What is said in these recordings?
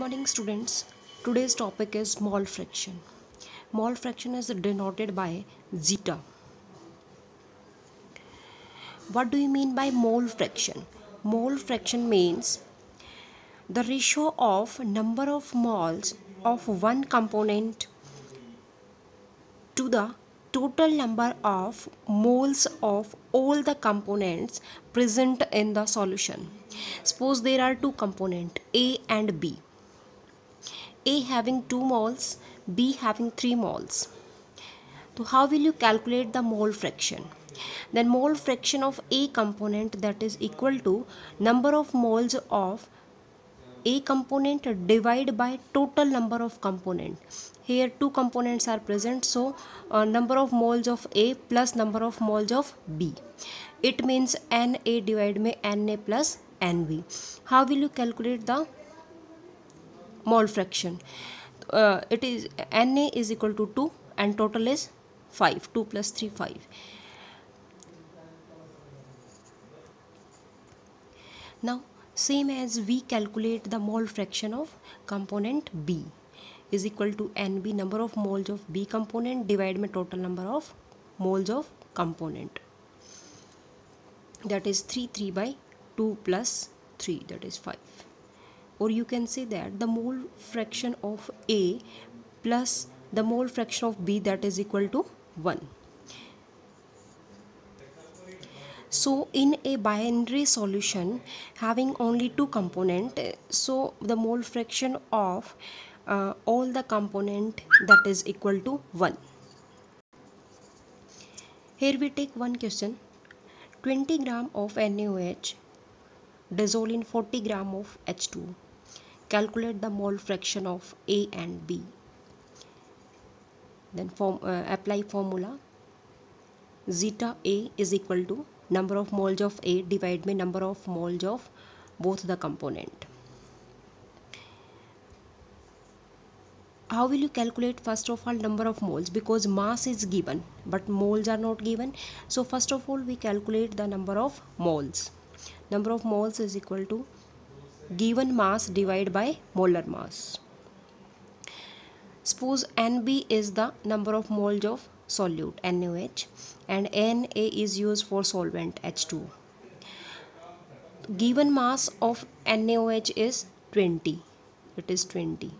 morning students. Today's topic is mole fraction. Mole fraction is denoted by zeta. What do you mean by mole fraction? Mole fraction means the ratio of number of moles of one component to the total number of moles of all the components present in the solution. Suppose there are two component a and b a having 2 moles b having 3 moles. So how will you calculate the mole fraction? Then mole fraction of a component that is equal to number of moles of a component divided by total number of component. Here two components are present so uh, number of moles of a plus number of moles of b. It means na divided by na plus nb how will you calculate the mole fraction. Uh, it is na is equal to 2 and total is 5 2 plus 3 5 now same as we calculate the mole fraction of component b is equal to nb number of moles of b component divided by total number of moles of component. That is 3 3 by 2 plus 3 that is 5 or you can say that the mole fraction of A plus the mole fraction of B that is equal to 1. So in a binary solution having only two component so the mole fraction of uh, all the component that is equal to 1. Here we take one question 20 gram of NaOH dissolve in 40 gram of H2 calculate the mole fraction of A and B. Then form, uh, apply formula zeta A is equal to number of moles of A divided by number of moles of both the component. How will you calculate first of all number of moles because mass is given but moles are not given. So first of all we calculate the number of moles. Number of moles is equal to given mass divided by molar mass. Suppose Nb is the number of moles of solute NaOH and Na is used for solvent H2. Given mass of NaOH is 20. It is 20.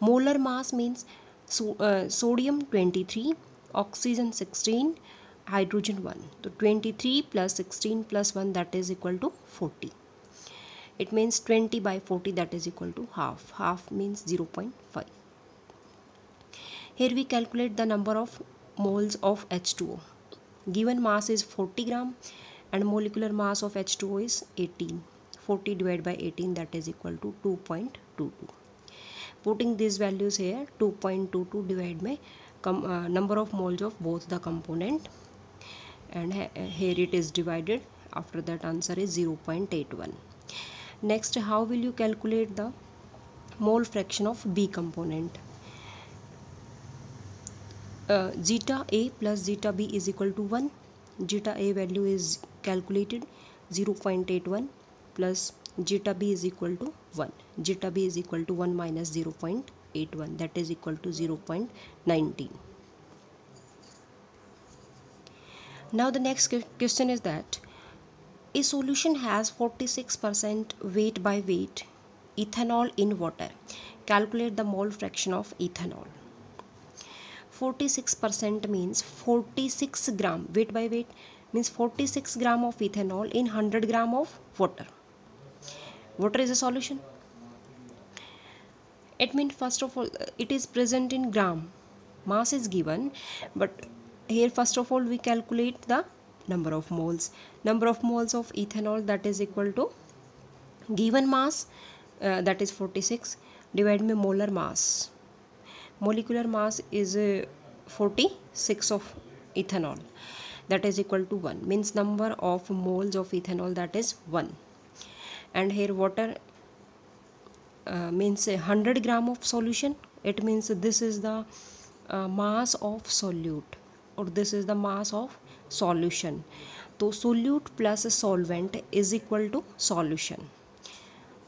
Molar mass means so, uh, sodium 23, oxygen 16, hydrogen 1. So 23 plus 16 plus 1 that is equal to 40 it means 20 by 40 that is equal to half. Half means 0.5 here we calculate the number of moles of H2O given mass is 40 gram and molecular mass of H2O is 18 40 divided by 18 that is equal to 2.22 putting these values here 2.22 divided by uh, number of moles of both the component. And here it is divided. After that answer is 0.81 next how will you calculate the mole fraction of b component? Uh, zeta a plus zeta b is equal to 1 zeta a value is calculated 0.81 plus zeta b is equal to 1 zeta b is equal to 1 minus 0.81 that is equal to 0.19 now the next question is that a solution has 46% weight by weight ethanol in water. Calculate the mole fraction of ethanol. 46% means 46 gram weight by weight means 46 gram of ethanol in 100 gram of water. Water is a solution. It means first of all uh, it is present in gram. Mass is given but here first of all we calculate the number of moles. Number of moles of ethanol that is equal to given mass uh, that is 46 divided by molar mass. Molecular mass is uh, 46 of ethanol. That is equal to 1 means number of moles of ethanol that is 1 and here water uh, means 100 gram of solution. It means this is the uh, mass of solute or this is the mass of solution तो solute plus solvent is equal to solution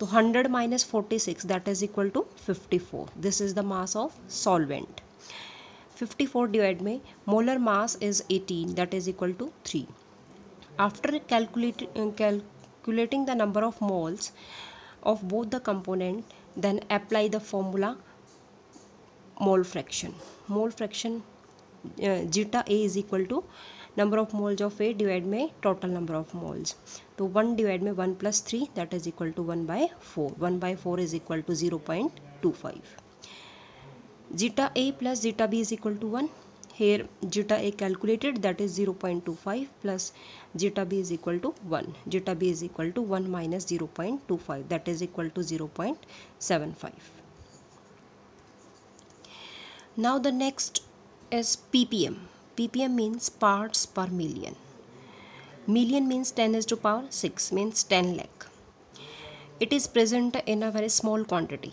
तो 100 minus forty six that is equal to 54 this is the mass of solvent 54 divide में molar mass is 18 that is equal to three after calculate calculating the number of moles of both the component then apply the formula mole fraction mole fraction zeta A is equal to number of moles of A divided by total number of moles. So 1 divided by 1 plus 3 that is equal to 1 by 4. 1 by 4 is equal to 0 0.25. Zeta A plus zeta B is equal to 1. Here zeta A calculated that is 0 0.25 plus zeta B is equal to 1. Zeta B is equal to 1 minus 0 0.25 that is equal to 0 0.75. Now the next is ppm ppm means parts per million. Million means 10 is to power 6 means 10 lakh. It is present in a very small quantity.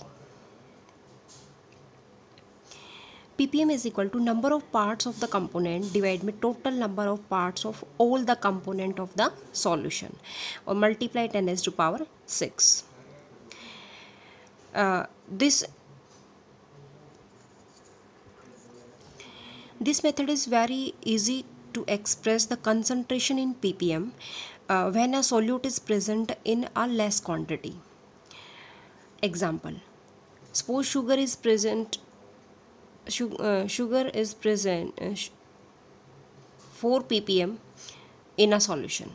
Ppm is equal to number of parts of the component divided by total number of parts of all the component of the solution. Or multiply 10 is to power 6 uh, this This method is very easy to express the concentration in ppm uh, when a solute is present in a less quantity. Example, suppose sugar is present, uh, sugar is present uh, 4 ppm in a solution.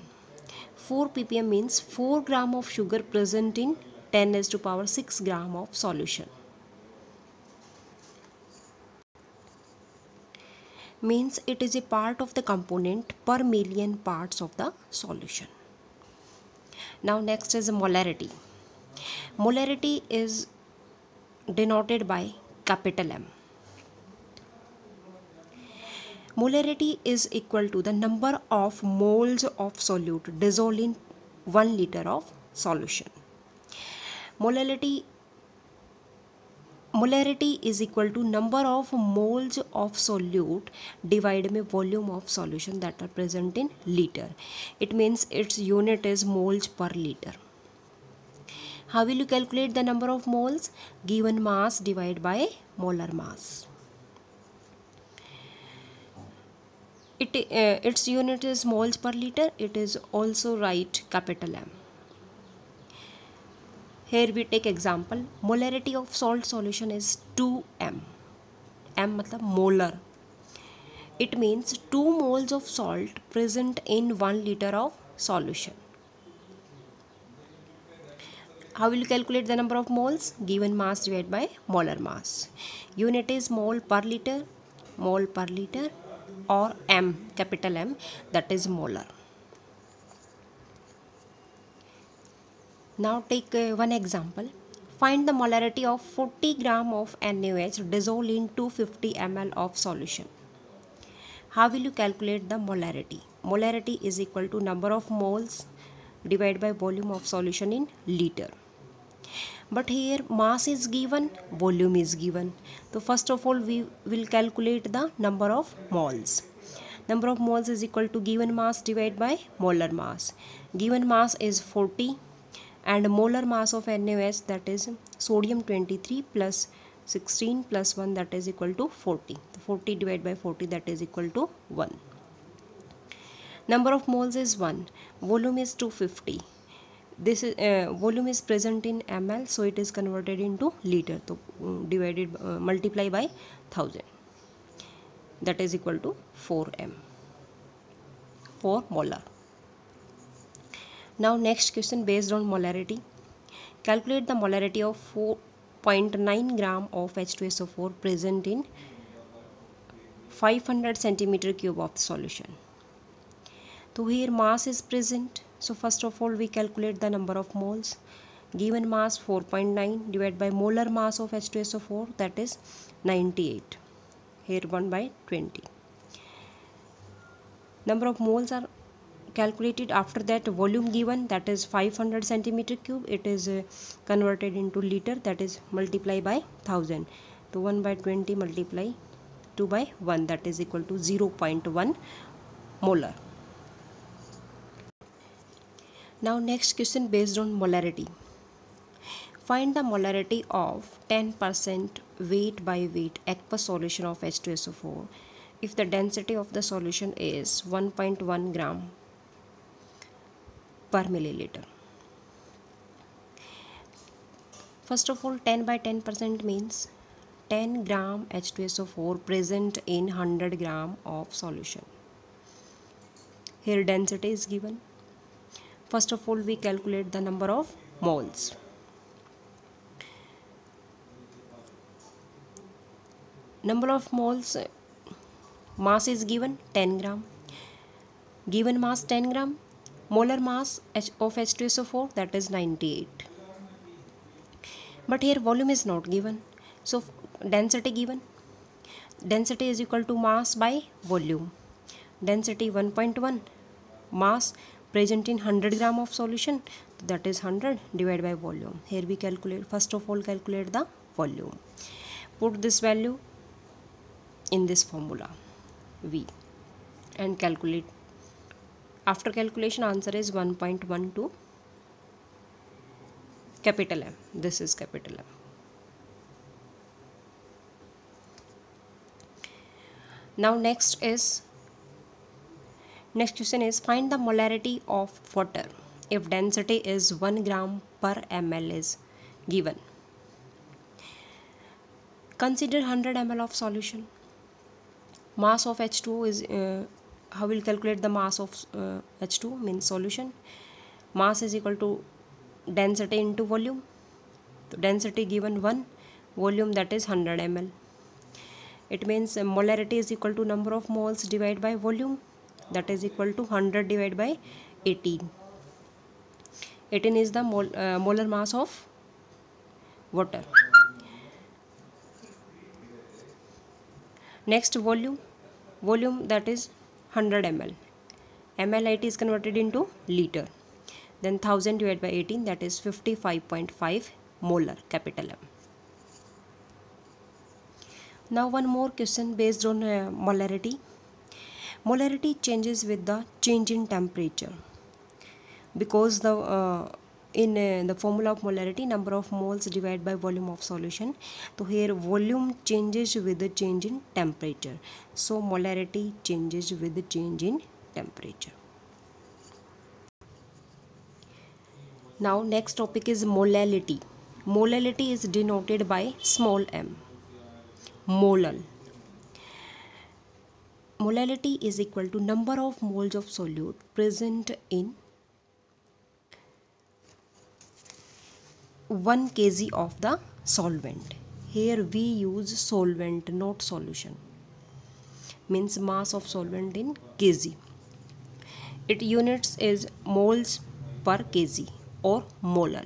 4 ppm means 4 gram of sugar present in 10 is to power 6 gram of solution. Means it is a part of the component per million parts of the solution. Now next is molarity. Molarity is denoted by capital M. Molarity is equal to the number of moles of solute dissolved in 1 liter of solution. Molarity molarity is equal to number of moles of solute divided by volume of solution that are present in liter. It means its unit is moles per liter. How will you calculate the number of moles? Given mass divided by molar mass. It uh, its unit is moles per liter. It is also write capital m here we take example. Molarity of salt solution is 2m m. Matlab molar. It means 2 moles of salt present in 1 liter of solution. How will you calculate the number of moles? Given mass divided by molar mass. Unit is mole per liter mole per liter or m capital m that is molar Now take uh, one example. Find the molarity of 40 gram of NaOH dissolved in 250 ml of solution. How will you calculate the molarity? Molarity is equal to number of moles divided by volume of solution in liter. But here mass is given, volume is given. So first of all we will calculate the number of moles. Number of moles is equal to given mass divided by molar mass. Given mass is 40 and molar mass of NaOH that is sodium 23 plus 16 plus 1 that is equal to 40 40 divided by 40 that is equal to 1 number of moles is 1 volume is 250 this is uh, volume is present in ml so it is converted into liter so um, divided uh, multiply by 1000 that is equal to 4 m. 4 molar now next question based on molarity. Calculate the molarity of 4.9 gram of H2SO4 present in 500 centimeter cube of the solution. So here mass is present. So first of all we calculate the number of moles. Given mass 4.9 divided by molar mass of H2SO4 that is 98. Here 1 by 20. Number of moles are calculated after that volume given that is 500 centimeter cube it is uh, converted into liter that is multiply by 1000 so 1 by 20 multiply 2 by 1 that is equal to 0.1 molar. Now next question based on molarity. Find the molarity of 10% weight by weight aqueous solution of H2SO4 if the density of the solution is 1.1 gram per milliliter. First of all 10 by 10% means 10 gram H2SO4 present in 100 gram of solution. Here density is given. First of all we calculate the number of moles. number of moles mass is given 10 gram given mass 10 gram molar mass of H2SO4 that is 98 but here volume is not given. So density given. Density is equal to mass by volume. Density 1.1 mass present in 100 gram of solution that is 100 divided by volume. Here we calculate first of all calculate the volume. Put this value in this formula V and calculate after calculation answer is 1.12 capital M. This is capital M. Now next is next question is find the molarity of water. If density is 1 gram per ml is given. Consider 100 ml of solution. Mass of H2 is uh, how we'll calculate the mass of uh, H2 means solution. Mass is equal to density into volume. So density given 1 volume that is 100 ml it means uh, molarity is equal to number of moles divided by volume that is equal to 100 divided by 18 18 is the mol, uh, molar mass of water. Next volume. Volume that is 100 ml ml it is converted into liter. Then 1000 divided by 18 that is 55.5 molar capital M. Now one more question based on uh, molarity. Molarity changes with the change in temperature. Because the uh, in uh, the formula of molarity number of moles divided by volume of solution. So here volume changes with the change in temperature. So molarity changes with the change in temperature. Now next topic is molality. Molality is denoted by small m. Molal. Molality is equal to number of moles of solute present in 1 kg of the solvent. Here we use solvent not solution. Means mass of solvent in kg. It units is moles per kg or molar.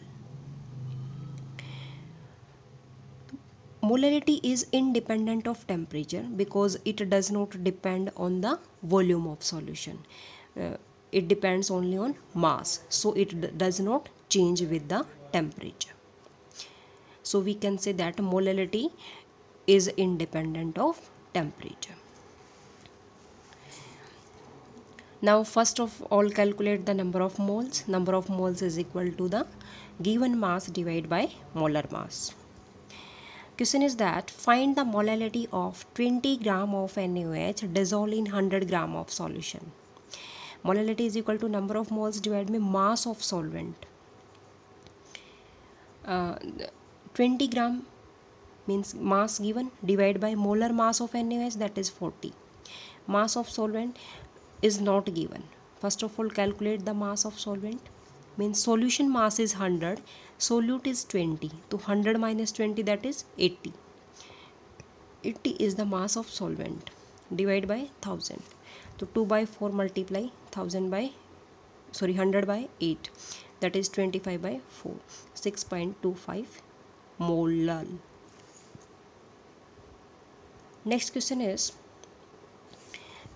Molarity is independent of temperature because it does not depend on the volume of solution. Uh, it depends only on mass. So it does not change with the temperature so we can say that molality is independent of temperature. Now first of all calculate the number of moles. Number of moles is equal to the given mass divided by molar mass. Question is that find the molality of 20 gram of NaOH dissolved in 100 gram of solution. Molality is equal to number of moles divided by mass of solvent. Uh, 20 gram means mass given divided by molar mass of NaOH that is 40 mass of solvent is not given. First of all calculate the mass of solvent. Means solution mass is 100 solute is 20 so 100 minus 20 that is 80 80 is the mass of solvent divided by 1000 so 2 by 4 multiply 1000 by sorry 100 by 8 that is 25 by 4 6.25 molar next question is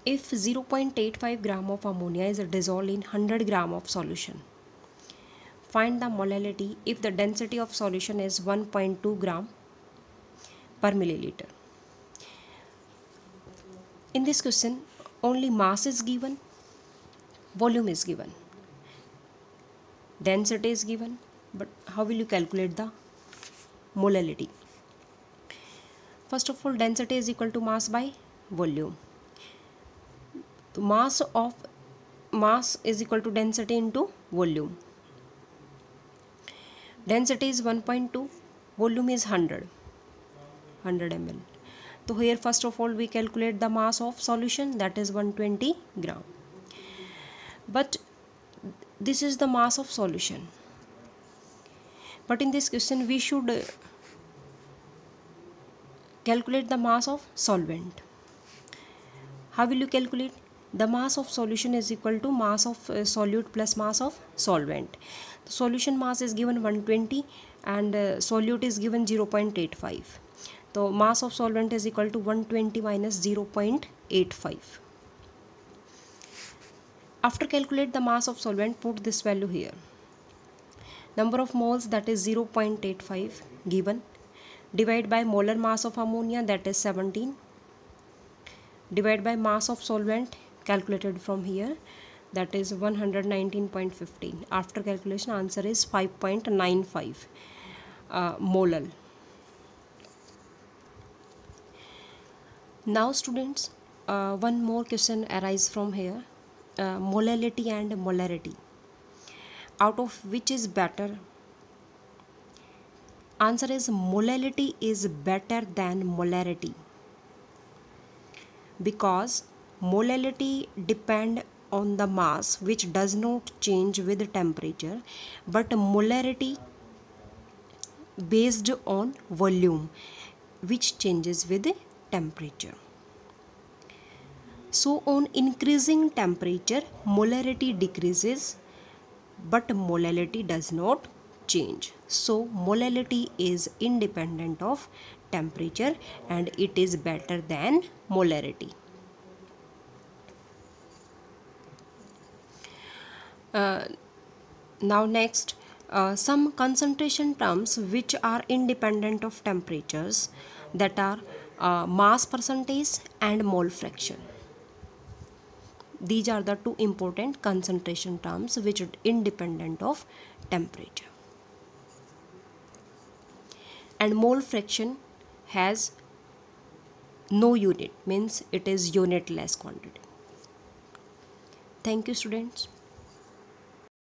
if 0.85 gram of ammonia is dissolved in 100 gram of solution find the molality if the density of solution is 1.2 gram per milliliter. In this question only mass is given volume is given density is given but how will you calculate the molality first of all density is equal to mass by volume. The mass of mass is equal to density into volume. Density is 1.2 volume is 100 100 ml so here first of all we calculate the mass of solution that is 120 gram. But this is the mass of solution but in this question we should uh, calculate the mass of solvent. How will you calculate? The mass of solution is equal to mass of uh, solute plus mass of solvent. The solution mass is given 120 and uh, solute is given 0.85 so mass of solvent is equal to 120 minus 0.85 after calculate the mass of solvent put this value here number of moles that is 0.85 given. Divide by molar mass of ammonia that is 17 divide by mass of solvent calculated from here that is 119.15 after calculation answer is 5.95 uh, molar. Now students uh, one more question arise from here uh, molality and molarity out of which is better? Answer is molality is better than molarity because molality depend on the mass which does not change with temperature but molarity based on volume which changes with temperature. So on increasing temperature molarity decreases but molality does not change. So molality is independent of temperature and it is better than molarity uh, now next uh, some concentration terms which are independent of temperatures that are uh, mass percentage and mole fraction these are the two important concentration terms which are independent of temperature. And mole fraction has no unit means it is unitless quantity. Thank you students